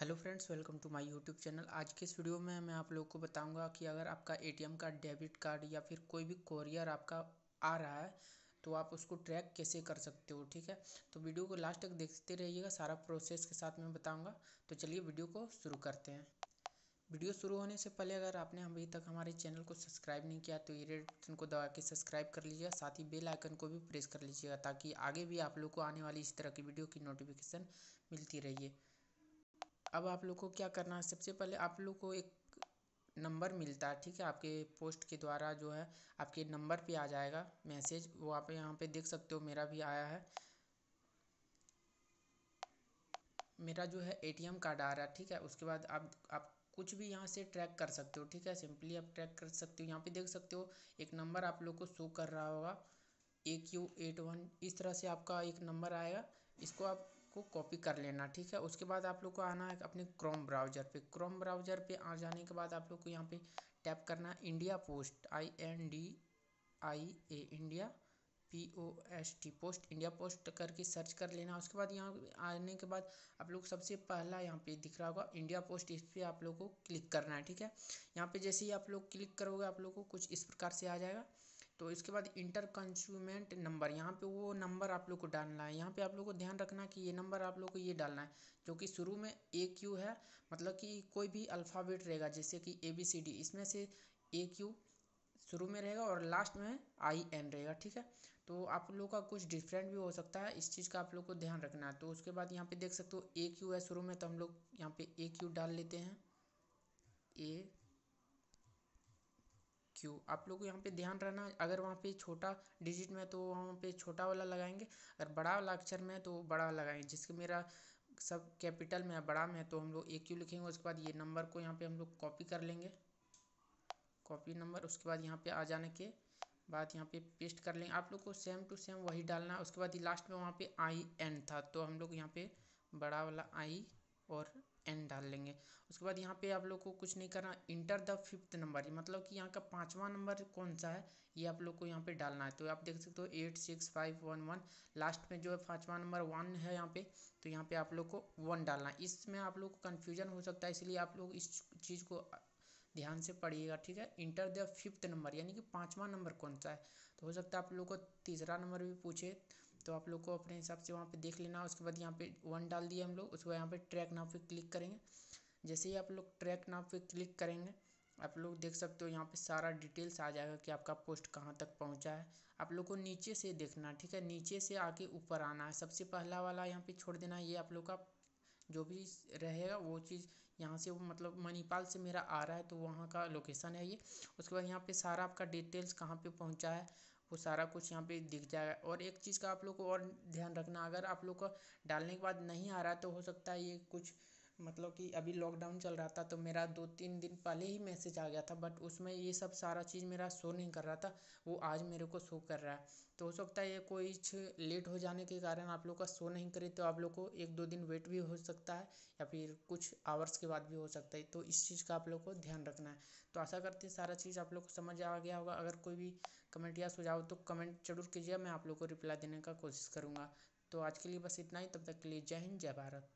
Hello friends, welcome to my YouTube channel. आज के इस वीडियो में मैं आप लोगों को बताऊँगा कि अगर आपका एटीएम कार्ड डेबिट कार्ड या फिर कोई भी कोरियर आपका आ रहा है तो आप उसको ट्रैक कैसे कर सकते हो, ठीक है? तो वीडियो को लास्ट तक देखते रहिएगा, सारा प्रोसेस के साथ मैं बताऊँगा। तो चलिए वीडियो को शुरू करते हैं। वीडियो शुरू होने से पहले अगर आपने अभी तक हमारे चैनल को सब्सक्राइब नहीं किया तो ये रेड बटन को दबा के सब्सक्राइब कर लीजिएगा, साथ ही बेल आइकन को भी प्रेस कर लीजिएगा, ताकि आगे भी आप लोग को आने वाली इस तरह की वीडियो की नोटिफिकेशन मिलती रहिए। अब आप लोग को क्या करना है? सबसे पहले आप लोग को एक नंबर मिलता है, ठीक है? आपके पोस्ट के द्वारा जो है आपके नंबर पे आ जाएगा मैसेज। वो आप यहाँ पे देख सकते हो, मेरा भी आया है। मेरा जो है एटीएम कार्ड आ रहा है, ठीक है? उसके बाद आप आप कुछ भी यहाँ से ट्रैक कर सकते हो, ठीक है? सिंपली आप ट्रैक कर सकते हो। यहाँ पे देख सकते हो, एक नंबर आप लोग को शो कर रहा होगा। ए क्यू एट वन, इस तरह से आपका एक नंबर आएगा। इसको आप को कॉपी कर लेना, ठीक है? उसके बाद आप लोग को आना है अपने क्रोम ब्राउज़र पे। क्रोम ब्राउज़र पे आ जाने के बाद आप लोग को यहाँ पे टैप करना है India post I N D I A India P O S T post India post करके सर्च कर लेना। उसके बाद यहाँ आने के बाद आप लोग सबसे पहला यहाँ पे दिख रहा होगा इंडिया पोस्ट इस पर आप लोग को क्लिक करना है, ठीक है? यहाँ पे जैसे ही आप लोग क्लिक करोगे, आप लोग को कुछ इस प्रकार से आ जाएगा। तो इसके बाद इंटर कंज्यूमेंट नंबर यहाँ पे वो नंबर आप लोग को डालना है। यहाँ पे आप लोग को ध्यान रखना कि ये नंबर आप लोग को ये डालना है, जो कि शुरू में ए क्यू है मतलब कि कोई भी अल्फ़ाबेट रहेगा, जैसे कि ए बी सी डी इसमें से ए क्यू शुरू में रहेगा और लास्ट में आई एन रहेगा, ठीक है? तो आप लोग का कुछ डिफरेंट भी हो सकता है, इस चीज़ का आप लोग को ध्यान रखना है। तो उसके बाद यहाँ पे देख सकते हो ए क्यू है शुरू में तो हम लोग यहाँ पे ए क्यू डाल लेते हैं। A Q? आप लोग को यहाँ पे ध्यान रहना अगर वहाँ पे छोटा डिजिट में तो वहाँ पे छोटा वाला लगाएँगे। अगर बड़ा वाला अक्षर में तो बड़ा वाला लगाएँगे। जिसके मेरा सब कैपिटल में है, बड़ा में है तो हम लोग ए क्यू लिखेंगे? उसके बाद ये नंबर को यहाँ पे हम लोग कॉपी कर लेंगे। कॉपी नंबर उसके बाद यहाँ पे आ जाने के बाद यहाँ पे पेस्ट कर लेंगे। आप लोग को सेम टू सेम वही डालना है। उसके बाद लास्ट में वहाँ पे आई एन था। तो हम लोग यहाँ पे बड़ा वाला आई और एन डाल लेंगे उसके बाद यहाँ पे आप लोग को कुछ नहीं करना इंटर द फिफ्थ नंबर मतलब कि यहाँ का पाँचवा नंबर कौन सा है, ये आप लोग को यहाँ पे डालना है। तो आप देख सकते हो eight six five one one last में जो है पाँचवा नंबर वन है यहाँ पे तो यहाँ पे आप लोग को वन डालना है। इसमें आप लोग को कन्फ्यूज़न हो सकता है, इसलिए आप लोग इस चीज़ को ध्यान से पढ़िएगा, ठीक है? इंटर द फिफ्थ नंबर यानी कि पाँचवा नंबर कौन सा है? तो हो सकता है आप लोग को तीसरा नंबर भी पूछे तो आप लोग को अपने हिसाब से वहाँ पे देख लेना, उसके बाद यहाँ पे वन डाल दिए हम लोग, उसके बाद यहाँ पे ट्रैक नाव पे क्लिक करेंगे। जैसे ही आप लोग ट्रैक नाव पे क्लिक करेंगे, आप लोग देख सकते हो यहाँ पे सारा डिटेल्स आ जाएगा कि आपका पोस्ट कहाँ तक पहुँचा है। आप लोग को नीचे से देखना ठीक है? नीचे से आके ऊपर आना है। सबसे पहला वाला यहाँ पे छोड़ देना, ये आप लोग का जो भी रहेगा, वो चीज़ यहाँ से वो मतलब मणिपाल से मेरा आ रहा है तो वहाँ का लोकेशन है ये। उसके बाद यहाँ पे सारा आपका डिटेल्स कहाँ पे पहुँचा है वो सारा कुछ यहाँ पे दिख जाएगा। और एक चीज़ का आप लोग को और ध्यान रखना, अगर आप लोग का डालने के बाद नहीं आ रहा तो हो सकता है ये कुछ मतलब कि अभी लॉकडाउन चल रहा था तो मेरा दो तीन दिन पहले ही मैसेज आ गया था बट उसमें ये सब सारा चीज़ मेरा शो नहीं कर रहा था, वो आज मेरे को शो कर रहा है। तो हो सकता है ये कोई लेट हो जाने के कारण आप लोग का शो नहीं करे तो आप लोग को एक दो दिन वेट भी हो सकता है या फिर कुछ आवर्स के बाद भी हो सकता है तो इस चीज़ का आप लोग को ध्यान रखना है। तो आशा करते हैं सारा चीज़ आप लोग को समझ आ गया होगा। अगर कोई भी कमेंट या सुझाव तो कमेंट ज़रूर कीजिएगा, मैं आप लोग को रिप्लाई देने का कोशिश करूँगा। तो आज के लिए बस इतना ही, तब तक के लिए जय हिंद, जय भारत।